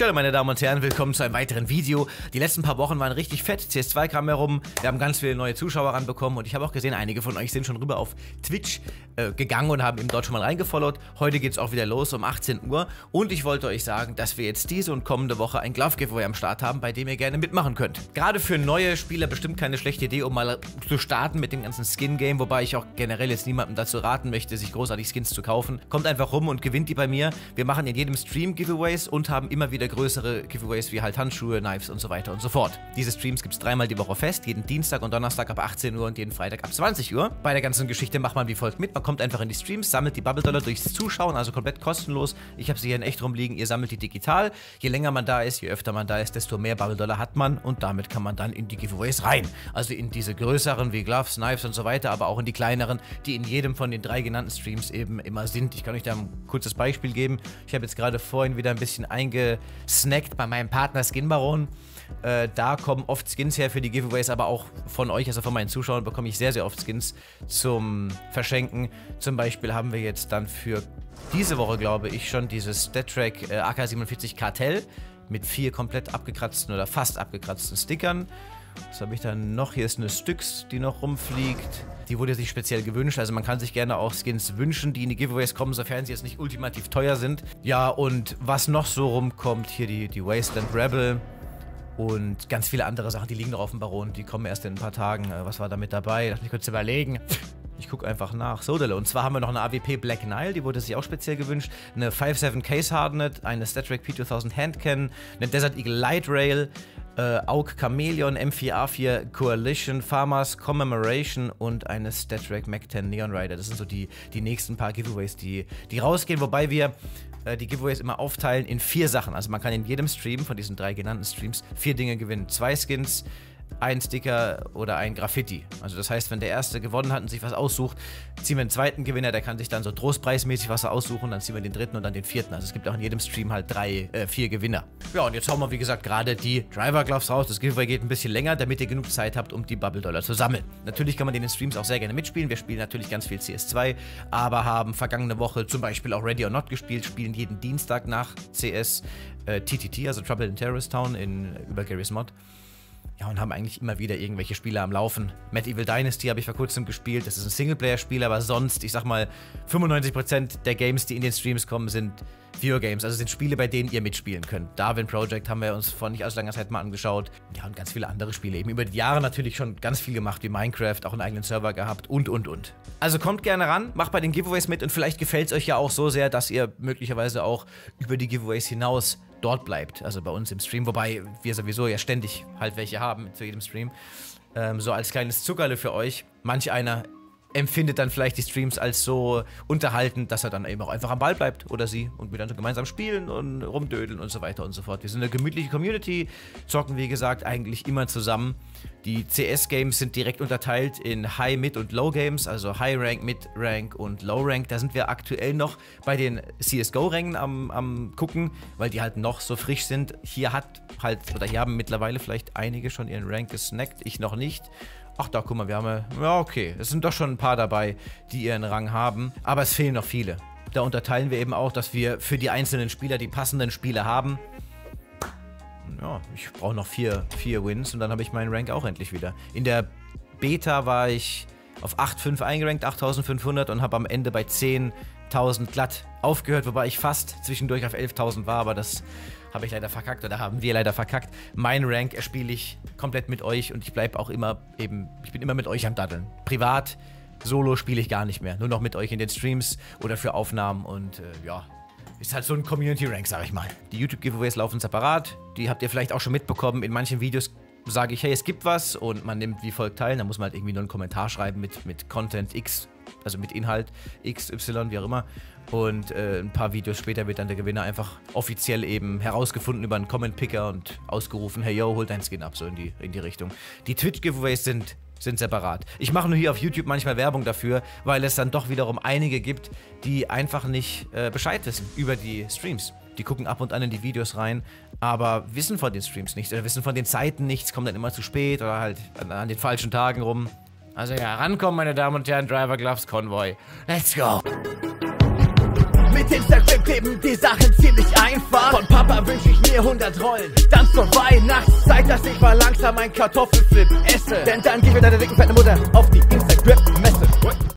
Hallo meine Damen und Herren, willkommen zu einem weiteren Video. Die letzten paar Wochen waren richtig fett, CS2 kam herum, wir haben ganz viele neue Zuschauer ranbekommen und ich habe auch gesehen, einige von euch sind schon rüber auf Twitch äh, gegangen und haben eben dort schon mal reingefollowt. Heute geht es auch wieder los um 18 Uhr und ich wollte euch sagen, dass wir jetzt diese und kommende Woche ein Glove Giveaway am Start haben, bei dem ihr gerne mitmachen könnt. Gerade für neue Spieler bestimmt keine schlechte Idee, um mal zu starten mit dem ganzen Skin-Game, wobei ich auch generell jetzt niemandem dazu raten möchte, sich großartig Skins zu kaufen. Kommt einfach rum und gewinnt die bei mir. Wir machen in jedem Stream Giveaways und haben immer wieder größere Giveaways wie halt Handschuhe, Knives und so weiter und so fort. Diese Streams gibt es dreimal die Woche fest, jeden Dienstag und Donnerstag ab 18 Uhr und jeden Freitag ab 20 Uhr. Bei der ganzen Geschichte macht man wie folgt mit. Man kommt einfach in die Streams, sammelt die Bubble Dollar durchs Zuschauen, also komplett kostenlos. Ich habe sie hier in echt rumliegen, ihr sammelt die digital. Je länger man da ist, je öfter man da ist, desto mehr Bubble Dollar hat man und damit kann man dann in die Giveaways rein. Also in diese größeren wie Gloves, Knives und so weiter, aber auch in die kleineren, die in jedem von den drei genannten Streams eben immer sind. Ich kann euch da ein kurzes Beispiel geben. Ich habe jetzt gerade vorhin wieder ein bisschen eingesnackt bei meinem Partner Skin Baron. Äh, da kommen oft Skins her für die Giveaways, aber auch von euch, also von meinen Zuschauern, bekomme ich sehr, sehr oft Skins zum Verschenken. Zum Beispiel haben wir jetzt dann für diese Woche, glaube ich, schon dieses StatTrack äh, AK-47 Kartell mit vier komplett abgekratzten oder fast abgekratzten Stickern. Was habe ich dann noch? Hier ist eine Styx, die noch rumfliegt. Die wurde sich speziell gewünscht. Also man kann sich gerne auch Skins wünschen, die in die Giveaways kommen, sofern sie jetzt nicht ultimativ teuer sind. Ja, und was noch so rumkommt, hier die, die Wasteland Rebel. Und ganz viele andere Sachen, die liegen noch auf dem Baron. Die kommen erst in ein paar Tagen. Äh, was war da mit dabei? Lass mich kurz überlegen. Ich gucke einfach nach. Sodele. Und zwar haben wir noch eine AWP Black Nile, die wurde sich auch speziell gewünscht. Eine 5.7 Case Hardenet, eine StatTrak P2000 Handcan, eine Desert Eagle Light Rail, äh, AUG Chameleon, M4A4 Coalition, Farmers Commemoration und eine StatTrak Mac 10 Neon Rider. Das sind so die, die nächsten paar Giveaways, die, die rausgehen, wobei wir äh, die Giveaways immer aufteilen in vier Sachen. Also man kann in jedem Stream von diesen drei genannten Streams vier Dinge gewinnen. Zwei Skins, ein Sticker oder ein Graffiti. Also das heißt, wenn der Erste gewonnen hat und sich was aussucht, ziehen wir einen zweiten Gewinner, der kann sich dann so trostpreismäßig was aussuchen, dann ziehen wir den dritten und dann den vierten. Also es gibt auch in jedem Stream halt drei, äh, vier Gewinner. Ja, und jetzt hauen wir, wie gesagt, gerade die Driver Gloves raus. Das Giveaway geht ein bisschen länger, damit ihr genug Zeit habt, um die Bubble Dollar zu sammeln. Natürlich kann man in den Streams auch sehr gerne mitspielen. Wir spielen natürlich ganz viel CS2, aber haben vergangene Woche zum Beispiel auch Ready or Not gespielt, spielen jeden Dienstag nach CS äh, TTT, also Trouble in Terrorist Town in, über Gary's Mod. Ja, und haben eigentlich immer wieder irgendwelche Spiele am Laufen. Mad Evil Dynasty habe ich vor kurzem gespielt. Das ist ein Singleplayer-Spiel, aber sonst, ich sag mal, 95% der Games, die in den Streams kommen, sind Viewer-Games. Also sind Spiele, bei denen ihr mitspielen könnt. Darwin Project haben wir uns vor nicht allzu langer Zeit mal angeschaut. Ja, und ganz viele andere Spiele. Eben über die Jahre natürlich schon ganz viel gemacht, wie Minecraft, auch einen eigenen Server gehabt und, und, und. Also kommt gerne ran, macht bei den Giveaways mit und vielleicht gefällt es euch ja auch so sehr, dass ihr möglicherweise auch über die Giveaways hinaus dort bleibt, also bei uns im Stream, wobei wir sowieso ja ständig halt welche haben zu jedem Stream. Ähm, so als kleines Zuckerle für euch. Manch einer empfindet dann vielleicht die Streams als so unterhaltend, dass er dann eben auch einfach am Ball bleibt oder sie und wir dann so gemeinsam spielen und rumdödeln und so weiter und so fort. Wir sind eine gemütliche Community, zocken wie gesagt eigentlich immer zusammen. Die CS-Games sind direkt unterteilt in High, Mid und Low Games, also High Rank, Mid Rank und Low Rank. Da sind wir aktuell noch bei den CSGO-Rängen am, am gucken, weil die halt noch so frisch sind. Hier hat halt, oder hier haben mittlerweile vielleicht einige schon ihren Rank gesnackt, ich noch nicht. Ach da, guck mal, wir haben ja, okay, es sind doch schon ein paar dabei, die ihren Rang haben, aber es fehlen noch viele. Da unterteilen wir eben auch, dass wir für die einzelnen Spieler die passenden Spiele haben. Ja, ich brauche noch vier, vier Wins und dann habe ich meinen Rank auch endlich wieder. In der Beta war ich auf 8.5 eingerankt, 8.500 und habe am Ende bei 10.000 glatt aufgehört, wobei ich fast zwischendurch auf 11.000 war, aber das habe ich leider verkackt oder haben wir leider verkackt. Mein Rank erspiele ich komplett mit euch und ich bleibe auch immer eben, ich bin immer mit euch am Daddeln. Privat, solo spiele ich gar nicht mehr. Nur noch mit euch in den Streams oder für Aufnahmen und äh, ja, ist halt so ein Community-Rank, sag ich mal. Die YouTube-Giveaways laufen separat. Die habt ihr vielleicht auch schon mitbekommen. In manchen Videos sage ich, hey, es gibt was und man nimmt wie folgt teil. Da muss man halt irgendwie nur einen Kommentar schreiben mit, mit Content X, also mit Inhalt X, Y, wie auch immer. Und äh, ein paar Videos später wird dann der Gewinner einfach offiziell eben herausgefunden über einen Comment-Picker und ausgerufen, hey yo, hol dein Skin ab, so in die, in die Richtung. Die Twitch-Giveaways sind, sind separat. Ich mache nur hier auf YouTube manchmal Werbung dafür, weil es dann doch wiederum einige gibt, die einfach nicht äh, Bescheid wissen über die Streams. Die gucken ab und an in die Videos rein, aber wissen von den Streams nichts oder wissen von den Zeiten nichts, kommen dann immer zu spät oder halt an, an den falschen Tagen rum. Also ja, rankommen, meine Damen und Herren, Driver Gloves Convoy. Let's go! Mit Instagram kleben die Sachen ziemlich einfach. Von Papa wünsch ich mir 100 Rollen. Dann zur Weihnachtszeit, dass ich mal langsam ein Kartoffelflip esse. Denn dann gibt mir deine dicken fette Mutter auf die